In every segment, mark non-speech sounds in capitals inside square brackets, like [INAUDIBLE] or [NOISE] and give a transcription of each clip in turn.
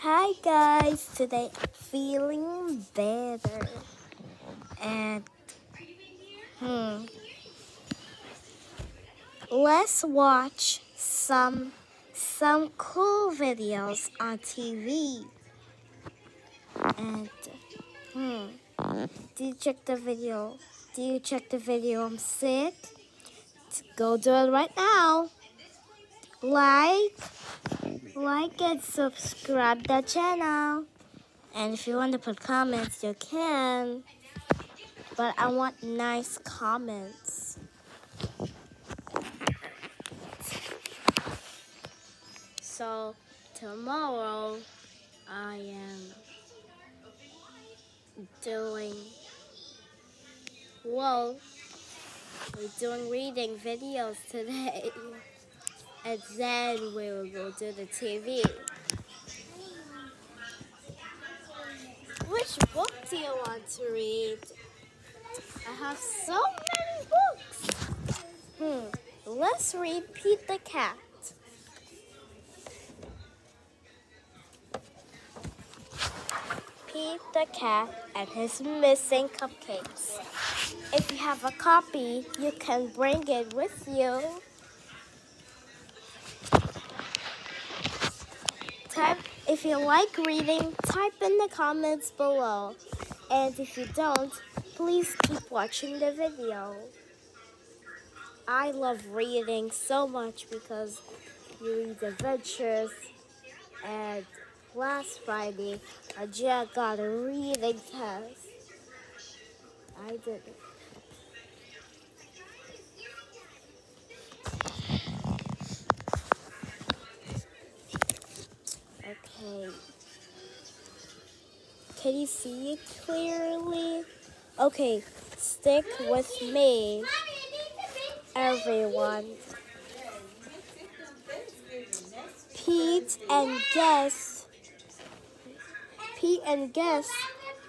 Hi guys, today feeling better. And hmm. Let's watch some some cool videos on TV and hmm. Do you check the video? Do you check the video I'm sick go do it right now. Like like and subscribe the channel. And if you want to put comments, you can. But I want nice comments. So tomorrow I am doing well, we're doing reading videos today [LAUGHS] and then we will go to the TV. Which book do you want to read? I have so many books. Hmm, let's read Pete the Cat. Pete the Cat and his missing cupcakes. If you have a copy, you can bring it with you. If you like reading, type in the comments below. And if you don't, please keep watching the video. I love reading so much because you read adventures. And last Friday, I just got a reading test. I did it. Okay. Can you see it clearly? Okay, stick with me, everyone. Pete and Gus, Pete and Gus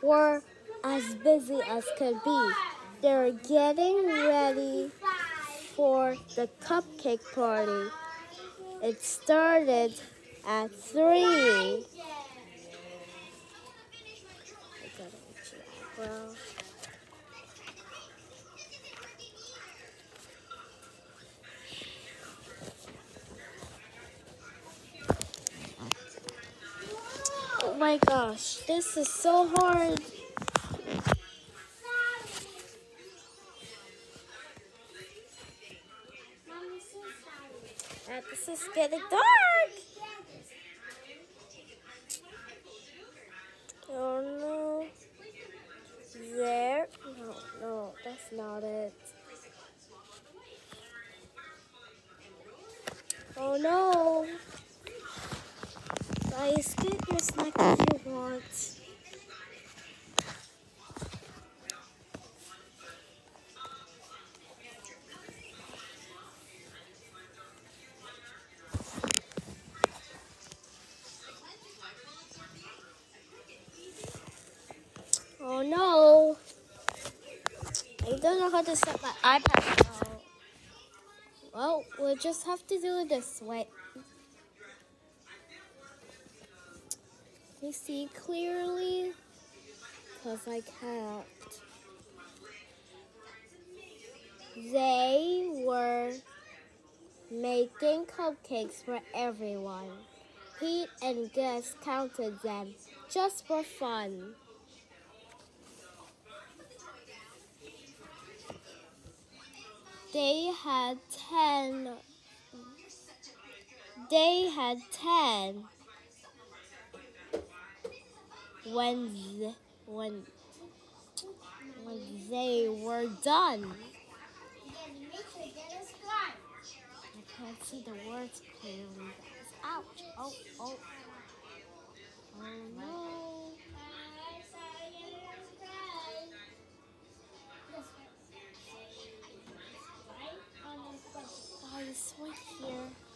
were as busy as could be. They were getting ready for the cupcake party. It started at three. Oh my gosh, this is so hard. This is getting dark. Oh no. There? No, no, that's not it. Oh no. Guys, your snack if you want. Don't know how to set my iPad now. Well, we'll just have to do it this way. You see clearly? Because I can't. They were making cupcakes for everyone. Pete and Gus counted them just for fun. They had ten. They had ten. When when when they were done. I can't see the words clearly. Ouch! Oh oh. Oh no. Right here.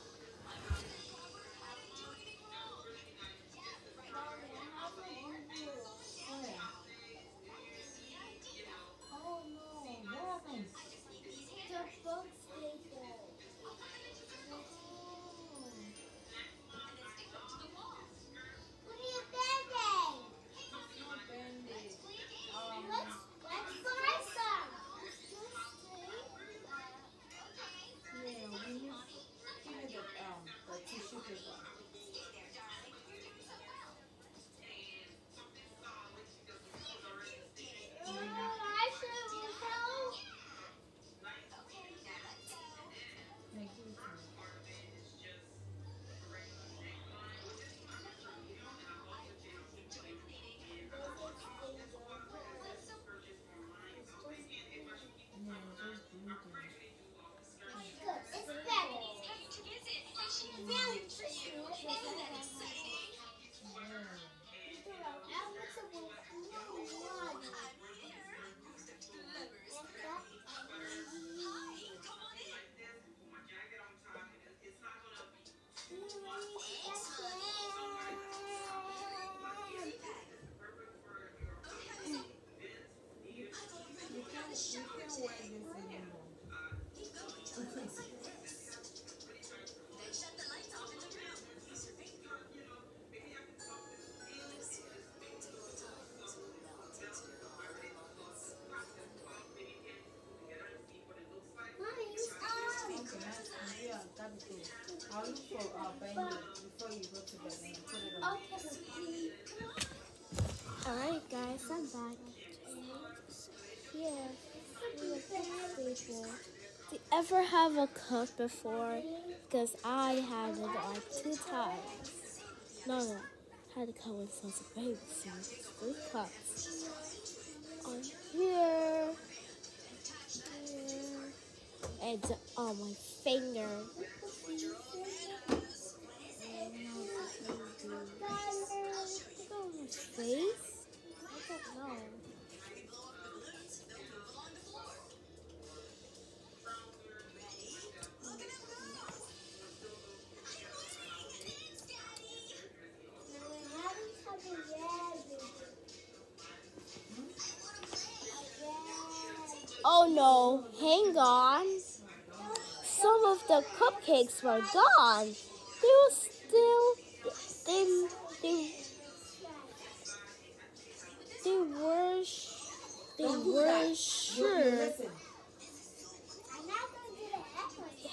Ever have a cut before? Because I had it like two times. No, no. I had a cut when I was baby, so three cuts. On here. Here. And on my finger. Face? I don't know. No, hang on. Some of the cupcakes were gone. They were still they they they were they were sure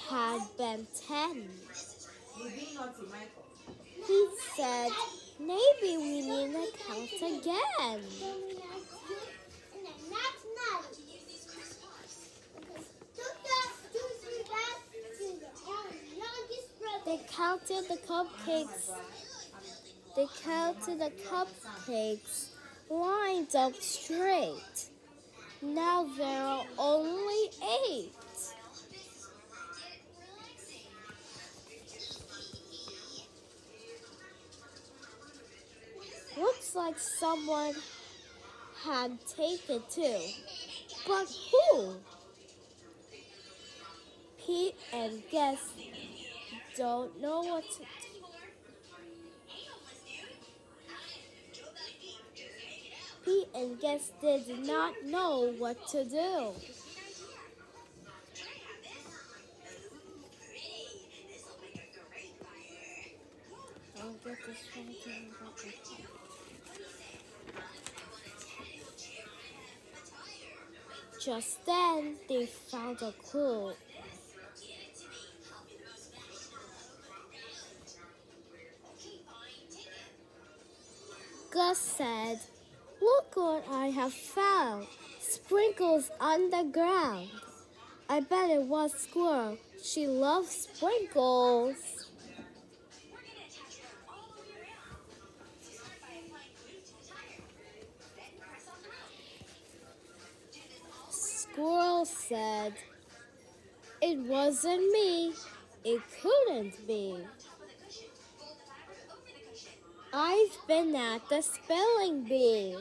had been ten. He said maybe we need to count again. They counted the cupcakes. They counted the cupcakes lined up straight. Now there are only eight. Looks like someone had taken two. But who? Pete and Gus don't know what to do. Pete and Gus did not know what to do. I'll get this Just then, they found a clue. Said, Look what I have found. Sprinkles on the ground. I bet it was Squirrel. She loves sprinkles. Squirrel said, It wasn't me. It couldn't be. I've been at the spelling bee.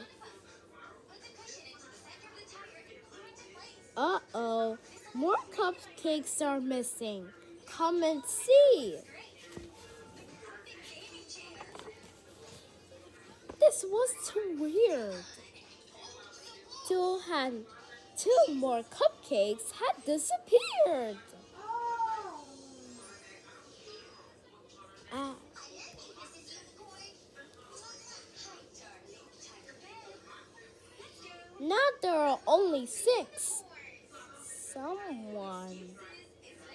Uh oh, more cupcakes are missing. Come and see. This was too weird. Two had two more cupcakes had disappeared. Now there are only six. Someone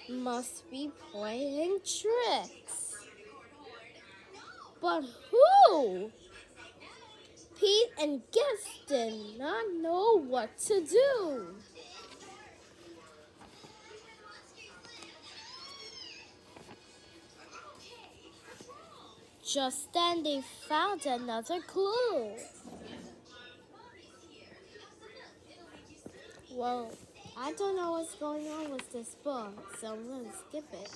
must be playing tricks. But who? Pete and Gus did not know what to do. Just then they found another clue. Well, I don't know what's going on with this book, so I'm to skip it.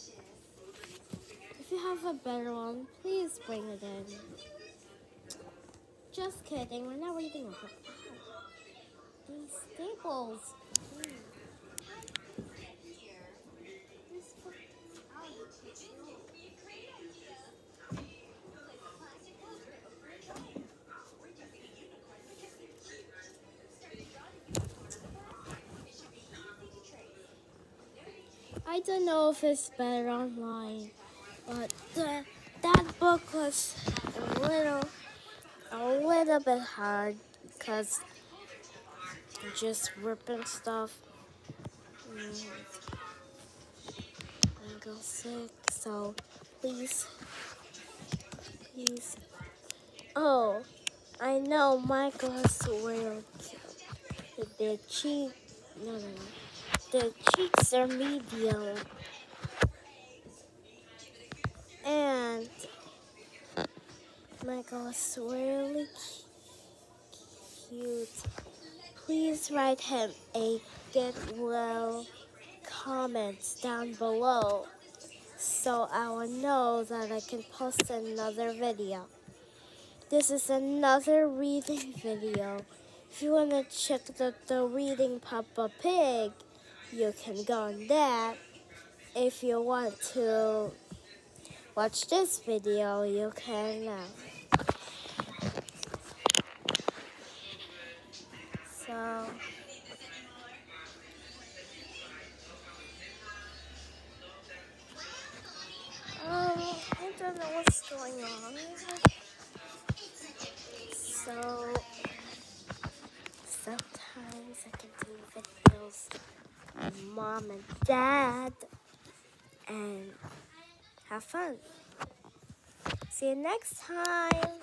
If you have a better one, please bring it in. Just kidding, we're not reading a book. These staples. I don't know if it's better online, but the, that book was a little, a little bit hard because just ripping stuff. And I got sick, so please, please. Oh, I know Michael is real cute. The cheek, no, no, no. The cheeks are medium. And Michael is really cute. Please write him a get well comment down below so I will know that I can post another video. This is another reading video. If you want to check the, the reading Peppa Pig, you can go on that. If you want to watch this video, you can now. So... Um, I don't know what's going on. So sometimes I can do videos with mom and dad and have fun. See you next time.